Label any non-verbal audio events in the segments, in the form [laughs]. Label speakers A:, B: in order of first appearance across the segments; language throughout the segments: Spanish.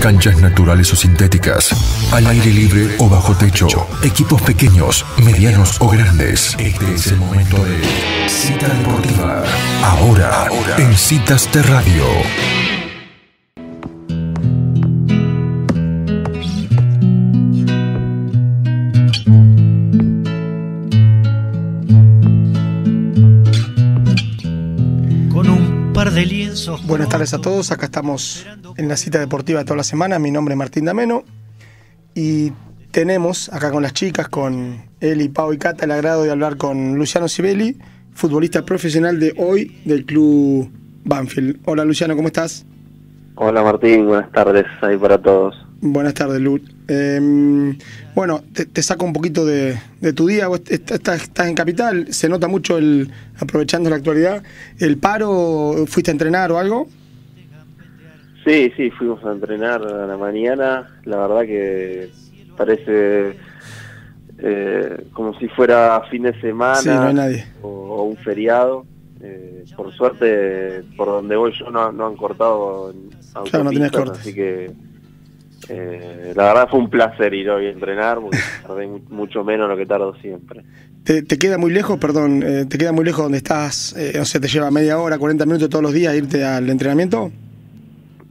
A: canchas naturales o sintéticas, al aire libre o bajo techo, equipos pequeños, medianos o grandes. Este es el momento de Cita Deportiva. Ahora, en Citas de Radio.
B: Buenas tardes a todos, acá estamos en la cita deportiva de toda la semana, mi nombre es Martín Dameno y tenemos acá con las chicas, con Eli, Pau y Cata, el agrado de hablar con Luciano Sibeli, futbolista profesional de hoy del club Banfield. Hola Luciano, ¿cómo estás?
C: Hola Martín, buenas tardes ahí para todos.
B: Buenas tardes, Lu. Em, bueno, te, saco un poquito de, tu día. estás, en Capital, se nota mucho el, aprovechando la actualidad, el paro, ¿fuiste a entrenar o algo?
C: Sí, sí, fuimos a entrenar a la mañana. La verdad que parece eh, como si fuera fin de semana O, un feriado. Eh, por suerte, por donde voy yo no, han cortado
B: claro, no corte.
C: así que eh, la verdad fue un placer ir hoy a entrenar, porque [laughs] tardé mucho menos lo que tardo siempre.
B: ¿Te, queda muy lejos, perdón, eh, te queda muy lejos donde estás, eh, no sé, te lleva media hora, 40 minutos todos los días irte al entrenamiento?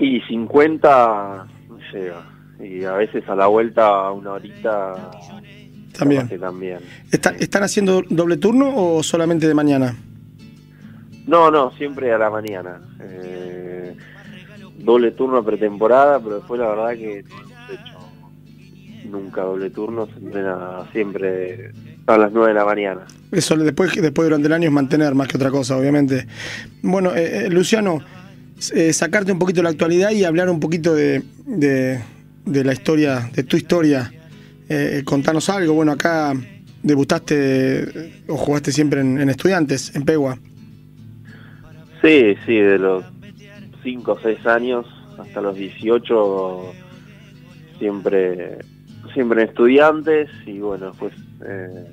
C: Y 50 no llega, y a veces a la vuelta una horita
B: también.
C: también.
B: ¿Están haciendo doble turno o solamente de mañana?
C: No, no, siempre a la mañana. Eh, doble turno pretemporada, pero después la verdad que hecho nunca doble turno, se entrena siempre a las 9 de la mañana.
B: Eso después, después durante el año es mantener más que otra cosa, obviamente. Bueno, eh, eh, Luciano, eh, sacarte un poquito de la actualidad y hablar un poquito de, de, la historia, de tu historia. contanos algo. Bueno, acá debutaste o jugaste siempre en, en Estudiantes, en Pegua.
C: Sí, sí, de los 5 o 6 años hasta los 18 siempre siempre estudiantes y bueno después eh,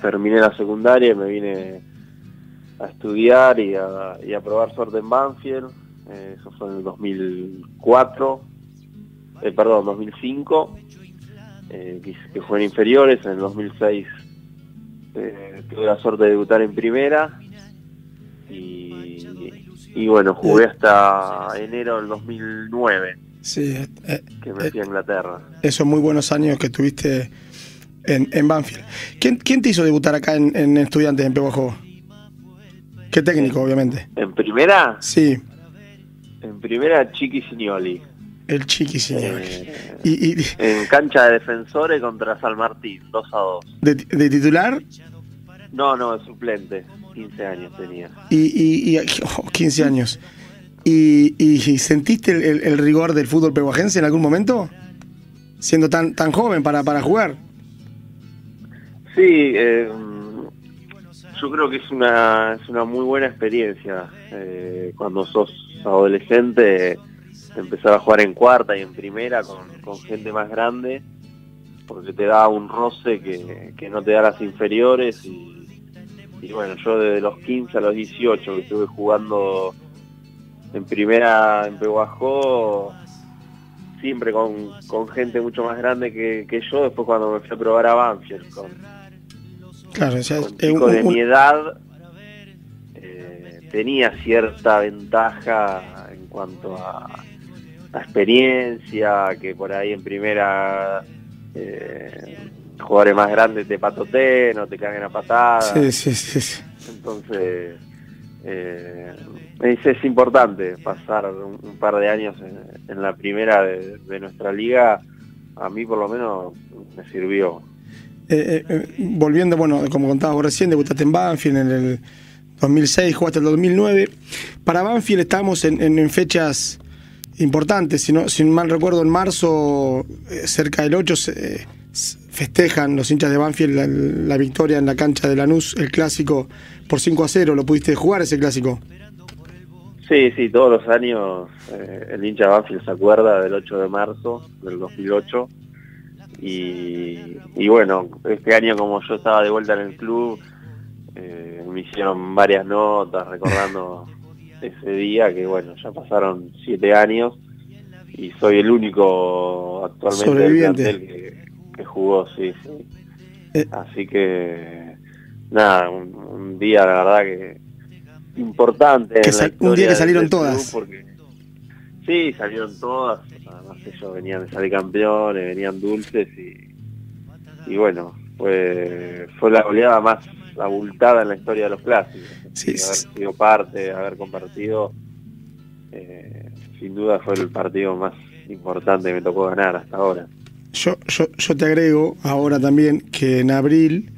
C: terminé la secundaria y me vine a estudiar y a, probar suerte en Banfield. Eh, eso fue en el 2004 eh, perdón 2005 que, que fue en inferiores. En el 2006 tuve la suerte de debutar en primera y bueno, jugué hasta enero del 2009.
B: Sí,
C: eh, que me fui a Inglaterra.
B: Esos muy buenos años que tuviste en, en Banfield. ¿Quién, ¿Quién te hizo debutar acá en, en Estudiantes, en Peguajó? ¿Qué técnico, obviamente?
C: ¿En primera?
B: Sí.
C: En primera, Chiqui Signoli.
B: El Chiqui Signoli.
C: Eh, y, en cancha de defensores contra San Martín, 2 a 2.
B: ¿De, de titular?
C: No, no, de suplente. 15 años tenía.
B: Y, y, 15 años. ¿Y, y sentiste el, rigor del fútbol peruajense en algún momento? Siendo tan, tan joven para, para jugar.
C: Sí, eh, yo creo que es una, es una muy buena experiencia. Eh, cuando sos adolescente, empezar a jugar en cuarta y en primera con, con gente más grande, porque te da un roce que, que no te da las inferiores y y bueno, yo desde los 15 a los 18 que estuve jugando en primera en Pehuajó, siempre con, gente mucho más grande que, yo, después cuando me fui a probar a Banfield con,
B: claro,
C: de mi edad, eh, tenía cierta ventaja en cuanto a, experiencia, que por ahí en primera... Eh, jugadores más grandes te patoteen o te caen a patadas.
B: Sí, sí, sí.
C: Entonces, eh, es, importante pasar un, par de años en, la primera de, nuestra liga. A mí, por lo menos, me sirvió.
B: Eh, eh, volviendo, bueno, como contabas recién, debutaste en Banfield en el 2006, jugaste el 2009. Para Banfield estamos en, en, fechas importantes, si, no, si mal recuerdo, en marzo, cerca del 8, festejan los hinchas de Banfield la, victoria en la cancha de Lanús, el clásico por 5 a 0. ¿Lo pudiste jugar ese clásico?
C: Sí, sí, todos los años eh, el hincha de Banfield se acuerda del 8 de marzo del 2008. Y, bueno, este año como yo estaba de vuelta en el club, eh, me hicieron varias notas recordando [laughs] ese día, que bueno, ya pasaron siete años y soy el único actualmente del plantel que, que jugó, sí, sí.
B: Eh.
C: Así que, nada, un, un día, la verdad que importante.
B: Que
C: en la
B: un día que salieron todas.
C: Porque, sí, salieron todas. Además, ellos venían de salir campeones, venían dulces y, y bueno, fue, fue la goleada más abultada en la historia de los clásicos.
B: Sí.
C: haber sido parte, haber compartido, eh, sin duda fue el partido más importante que me tocó ganar hasta ahora.
B: Yo, yo, yo te agrego ahora también que en abril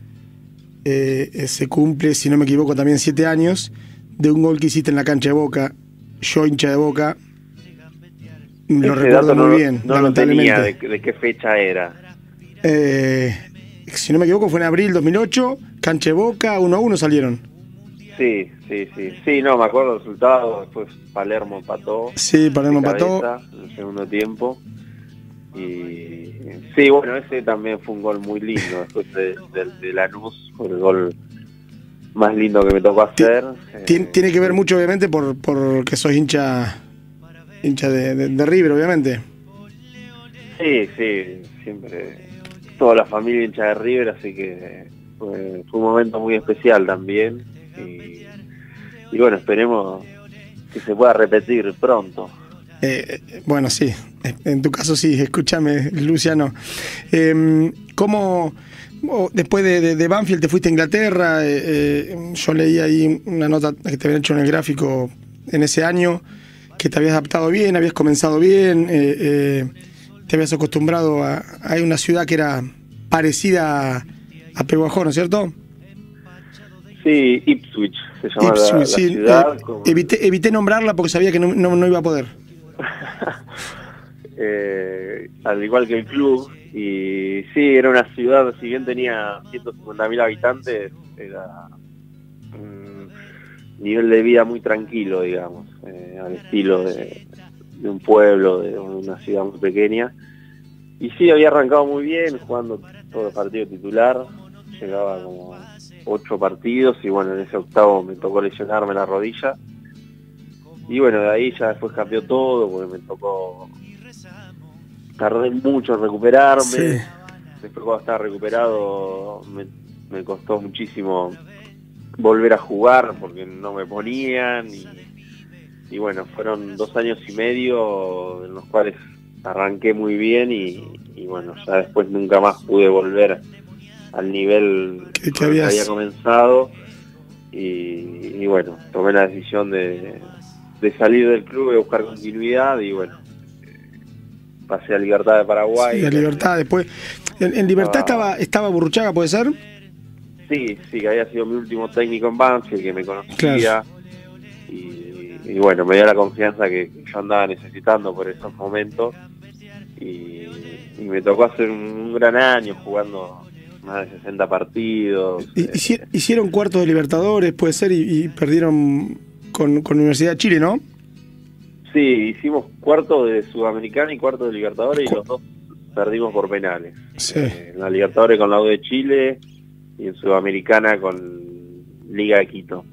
B: eh, se cumple, si no me equivoco, también siete años de un gol que hiciste en la cancha de Boca. Yo, hincha de Boca, lo
C: Ese
B: recuerdo
C: no,
B: muy bien,
C: no lo tenía
B: lamentablemente.
C: de, de qué fecha era.
B: Eh, si no me equivoco, fue en abril 2008, cancha de Boca, 1 a 1 salieron.
C: Sí, sí, sí. Sí, no, me acuerdo el resultado. Después Palermo empató.
B: Sí, Palermo empató.
C: En el segundo tiempo. Y sí, bueno, ese también fue un gol muy lindo. Después de, de- de Lanús, fue el gol más lindo que me tocó hacer.
B: Tien-
C: Eh,
B: tiene que ver mucho, obviamente, por, por que sos hincha hincha de, de- de River, obviamente.
C: Sí, sí, siempre. Toda la familia hincha de River, así que fue, fue un momento muy especial también. Y, y bueno, esperemos que se pueda repetir pronto.
B: Eh, bueno, sí, en tu caso sí, escúchame, Luciano. Eh, ¿Cómo, después de, de- de Banfield te fuiste a Inglaterra? Eh, eh, yo leí ahí una nota que te habían hecho en el gráfico en ese año, que te habías adaptado bien, habías comenzado bien, eh, te habías acostumbrado a, a una ciudad que era parecida a, a Peguajó, ¿no es cierto?
C: Sí, Ipswich se llama la-
B: Ipswich,
C: la,
B: sí,
C: ciudad. como-
B: evité, evité nombrarla porque sabía que no, no- no iba a poder. [laughs]
C: eh, al igual que el club. Y sí, era una ciudad, si bien tenía 150.000 habitantes, era un nivel de vida muy tranquilo, digamos, eh, al estilo de, un pueblo, de una ciudad muy pequeña. Y sí, había arrancado muy bien, jugando todos los partidos titular, llegaba como ocho partidos y bueno, en ese octavo me tocó lesionarme la rodilla. Y bueno, de ahí ya después cambió todo, porque me tocó tardé mucho en recuperarme.
B: Sí.
C: Después cuando estaba recuperado me, me costó muchísimo volver a jugar porque no me ponían y, y bueno, fueron dos años y medio en los cuales arranqué muy bien y, y bueno, ya después nunca más pude volver al nivel
B: Que-
C: había comenzado y, y bueno, tomé la decisión de, de salir del club y buscar continuidad y bueno, eh, pasé a Libertad de Paraguay.
B: Sí, a Libertad, después. En, en Libertad
C: Ah.
B: estaba, estaba Burruchaga, ¿puede ser?
C: Sí, sí, que había sido mi último técnico en Banfield, que me conocía.
B: Claro.
C: Y, y bueno, me dio la confianza que yo andaba necesitando por esos momentos. Y, y me tocó hacer un, gran año jugando más de 60 partidos.
B: Hicieron cuartos de Libertadores, puede ser, y, y perdieron con, con Universidad de Chile, ¿no?
C: sí, hicimos cuarto de Sudamericana y cuarto de Libertadores y los dos perdimos por penales.
B: Sí.
C: Eh, en la Libertadores con la U de Chile y en Sudamericana con Liga de Quito,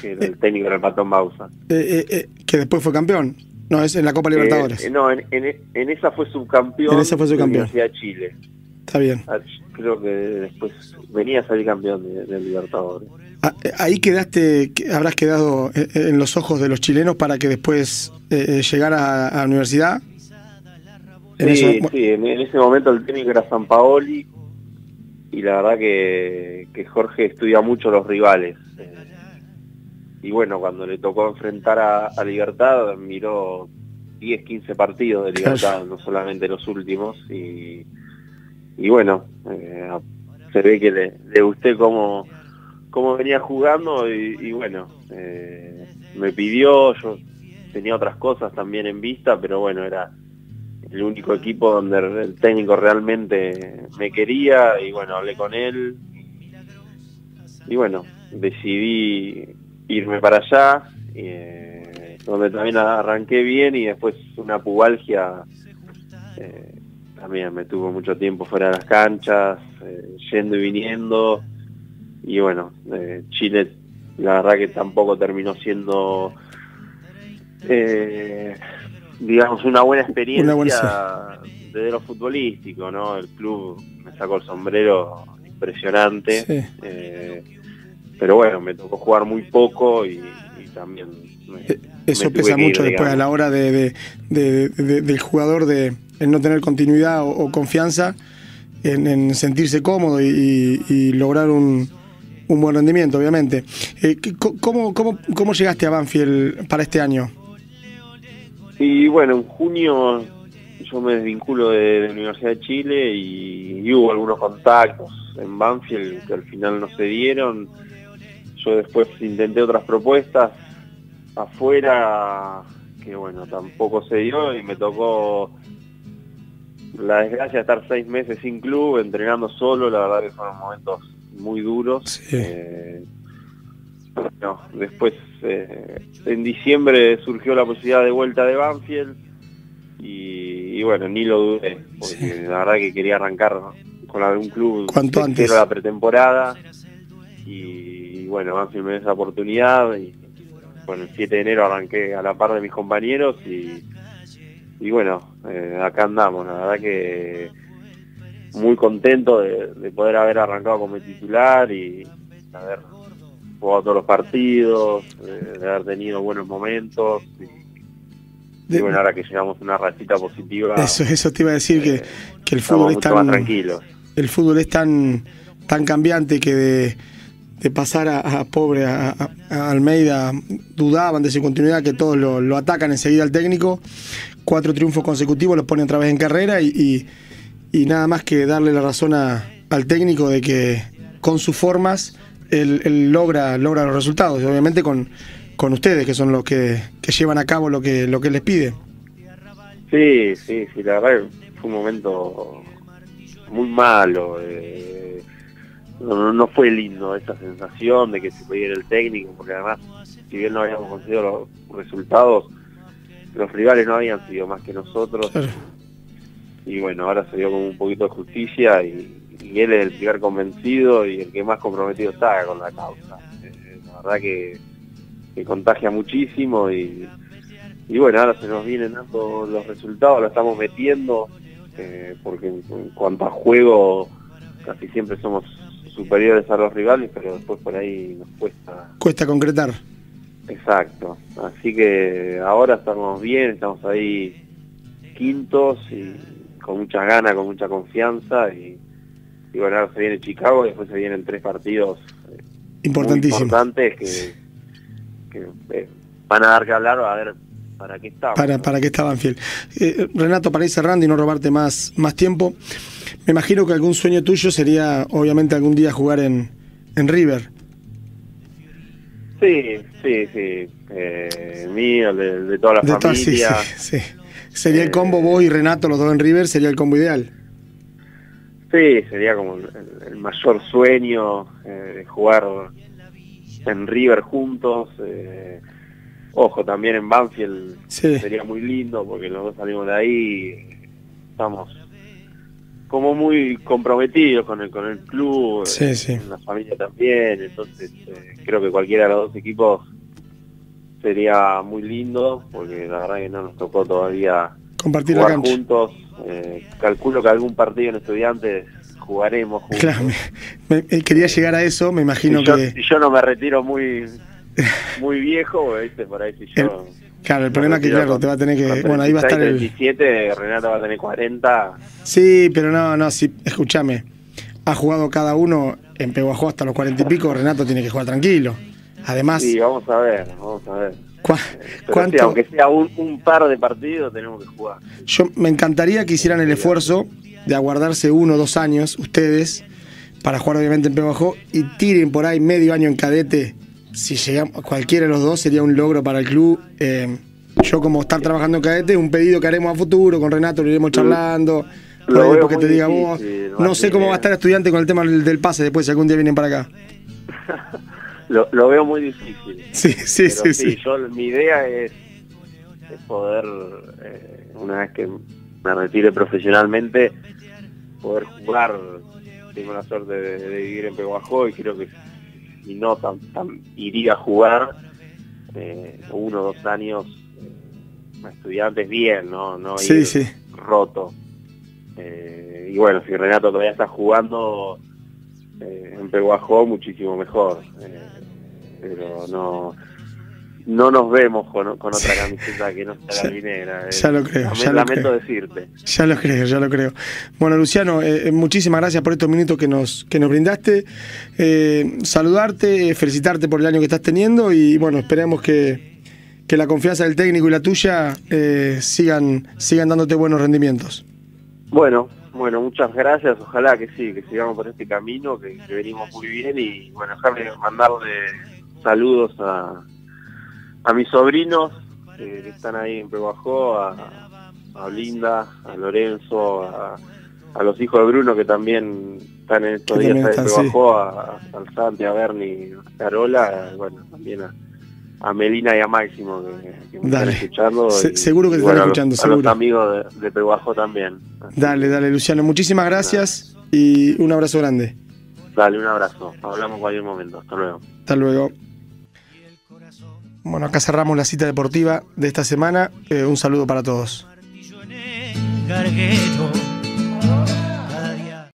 C: que era el técnico era el Patón Bausa.
B: Eh, eh, eh, que después fue campeón. No, es en la Copa Libertadores.
C: Eh, eh, no, en, en- en esa fue subcampeón.
B: En esa fue subcampeón.
C: de Universidad de Chile.
B: Está bien.
C: Ah, Creo que después venía a salir campeón de, de Libertadores.
B: Ah, eh, Ahí quedaste, que- habrás quedado eh, en los ojos de los chilenos para que después eh, eh, llegara a, la universidad. En
C: sí,
B: eso-
C: sí, en, ese momento el técnico era San Paoli y la verdad que, que Jorge estudia mucho los rivales. Eh, y bueno, cuando le tocó enfrentar a, a Libertad, miró 10, 15 partidos de Libertad, no solamente los últimos. Y, y bueno, eh, se ve que le, le gusté cómo, cómo venía jugando y, bueno, eh, me pidió, yo tenía otras cosas también en vista, pero bueno, era el único equipo donde el técnico realmente me quería y bueno, hablé con él y bueno, decidí irme para allá, eh, donde también arranqué bien y después una pubalgia eh, también me tuvo mucho tiempo fuera de las canchas, eh, yendo y viniendo y bueno, eh, Chile la verdad que tampoco terminó siendo eh, digamos, una buena experiencia
B: Una buena-
C: desde lo futbolístico, ¿no? El club me sacó el sombrero impresionante.
B: Sí.
C: eh, pero bueno, me tocó jugar muy poco y, y también... me-
B: Eh, Eso
C: me
B: pesa
C: ir,
B: mucho después a la hora de, de- de- de- del jugador de el no tener continuidad o, o confianza en, en sentirse cómodo y, y- y lograr un, un buen rendimiento, obviamente. Eh, ¿qué- co- ¿cómo, cómo, ¿Cómo llegaste a Banfield para este año?
C: Y bueno, en junio yo me desvinculo de, de la Universidad de Chile y, y hubo algunos contactos en Banfield que al final no se dieron. Yo después intenté otras propuestas afuera que bueno, tampoco se dio y me tocó la desgracia de estar seis meses sin club, entrenando solo, la verdad que fueron momentos muy duros.
B: Sí.
C: Eh, no, después eh, en diciembre surgió la posibilidad de vuelta de Banfield y, y bueno, ni lo dudé, porque
B: Sí.
C: la verdad que quería arrancar con algún club
B: Cuanto
C: de
B: antes.
C: la pretemporada y, bueno, Banfield me dio esa oportunidad y bueno, el 7 de enero arranqué a la par de mis compañeros y, y bueno, eh, acá andamos, la verdad que muy contento de, de poder haber arrancado como titular y haber jugado todos los partidos, de haber tenido buenos momentos y, bueno, ahora que llegamos a una rachita positiva,
B: eso, eso te iba a decir que,
C: eh,
B: que el fútbol es tan,
C: tranquilos.
B: el fútbol es tan, tan cambiante que de, de pasar a, a pobre a, Almeida dudaban de su continuidad, que todos lo, lo atacan enseguida al técnico. Cuatro triunfos consecutivos los pone otra vez en carrera y, y- y nada más que darle la razón a- al técnico de que con sus formas él, él logra, logra los resultados, y obviamente con, con ustedes, que son los que, que llevan a cabo lo que, lo que les pide.
C: Sí, sí, sí, la verdad fue un momento muy malo. eh, no, no- fue lindo esa sensación de que se ir el técnico, porque además, si bien no habíamos conseguido los resultados, los rivales no habían sido más que nosotros.
B: Claro.
C: Y bueno, ahora se dio como un poquito de justicia y, y él es el primer convencido y el que más comprometido está con la causa. Eh, la verdad que, que contagia muchísimo y, y bueno, ahora se nos vienen dando los resultados, lo estamos metiendo, eh, porque en, en cuanto a juego casi siempre somos superiores a los rivales, pero después por ahí nos cuesta.
B: Cuesta concretar.
C: Exacto. Así que ahora estamos bien, estamos ahí quintos y con muchas ganas, con mucha confianza y, y bueno, ahora se viene Chicago y después se vienen tres partidos eh,
B: Importantísimo.
C: importantes que, que, eh, van a dar que hablar a ver para qué estamos.
B: para,
C: ¿no?
B: para que estaban fiel. Eh, Renato, para ir cerrando y no robarte más, más tiempo, me imagino que algún sueño tuyo sería, obviamente, algún día jugar en, en River.
C: Sí, sí, sí. Eh, mío, de, de toda la
B: De todas- sí,
C: familia. [laughs]
B: sí, sí. Sería el
C: Eh,
B: combo vos y Renato, los dos en River, sería el combo ideal.
C: Sí, sería como el, el mayor sueño eh, de jugar en River juntos. eh, ojo, también en Banfield
B: Sí.
C: sería muy lindo porque los dos salimos de ahí. Estamos como muy comprometidos con el con el club,
B: Sí,
C: eh,
B: sí.
C: la familia también. Entonces eh, creo que cualquiera de los dos equipos sería muy lindo porque la verdad que no nos tocó todavía
B: Compartir la
C: jugar
B: cancha.
C: juntos. eh, calculo que algún partido en estudiantes jugaremos juntos.
B: Claro, me- me- quería llegar a eso, me imagino
C: si, yo,
B: que...
C: si yo no me retiro muy [laughs] muy viejo, ¿viste? por ahí si yo...
B: Claro, el problema es que, claro, te va a tener que... Bueno, ahí va a estar
C: 36,
B: el...
C: 37, Renato va a tener 40.
B: Sí, pero no, no, sí, escúchame. Ha jugado cada uno en Peguajó hasta los cuarenta y pico, Renato tiene que jugar tranquilo. Además,
C: Sí, vamos a ver, vamos a ver.
B: ¿cuá-
C: Pero
B: ¿cuánto?
C: sí, aunque sea un, un par de partidos, tenemos que jugar.
B: Yo me encantaría que hicieran el esfuerzo de aguardarse uno o dos años, ustedes, para jugar obviamente en Peguajó y tiren por ahí medio año en cadete. Si llegamos, cualquiera de los dos sería un logro para el club. Eh, yo como estar trabajando en cadete, un pedido que haremos a futuro, con Renato lo iremos charlando.
C: Lo veo
B: después que
C: muy
B: te diga
C: difícil,
B: vos. No sé cómo va a estar estudiante con el tema del, del pase después, si algún día vienen para acá. [laughs]
C: Lo, lo veo muy difícil.
B: Sí, sí, sí, sí.
C: yo mi idea es, es poder, eh, una vez que me retire profesionalmente, poder jugar. Tengo la suerte de, de vivir en Peguajó y creo que si no tan, tan iría a jugar eh, uno o dos años eh, estudiantes bien, no, no
B: Sí,
C: ir
B: sí.
C: roto. Eh, y bueno, si Renato todavía está jugando eh, en Peguajó, muchísimo mejor. Eh, pero no no nos vemos con, con otra camiseta que no sea [laughs] la vinera.
B: ya lo creo, ya lo
C: lamento
B: creo.
C: decirte.
B: Ya lo creo, ya lo creo. Bueno, Luciano, eh, eh, muchísimas gracias por estos minutos que nos, que nos brindaste. Eh, saludarte, eh, felicitarte por el año que estás teniendo y bueno, esperemos que, que la confianza del técnico y la tuya eh, sigan, sigan dándote buenos rendimientos.
C: Bueno, bueno, muchas gracias. Ojalá que sí, que sigamos por este camino, que, que venimos muy bien. Y bueno, déjame mandarle saludos a, a mis sobrinos eh, que están ahí en Peguajó, a, a Linda, a Lorenzo, a, a los hijos de Bruno que también están en estos días en Peguajó, a, a Santi, a Bernie, a Carola, bueno, también a, a Melina y a Máximo que, que me
B: Dale.
C: están escuchando.
B: Se-
C: y-
B: seguro que te están
C: a los-
B: escuchando,
C: a
B: seguro.
C: los amigos de, de Peguajó también. Así
B: Dale, dale, Luciano, muchísimas gracias y un abrazo grande.
C: Dale, un abrazo. Hablamos cualquier momento. Hasta luego.
B: Hasta luego. Bueno, acá cerramos la cita deportiva de esta semana. Eh, un saludo para todos.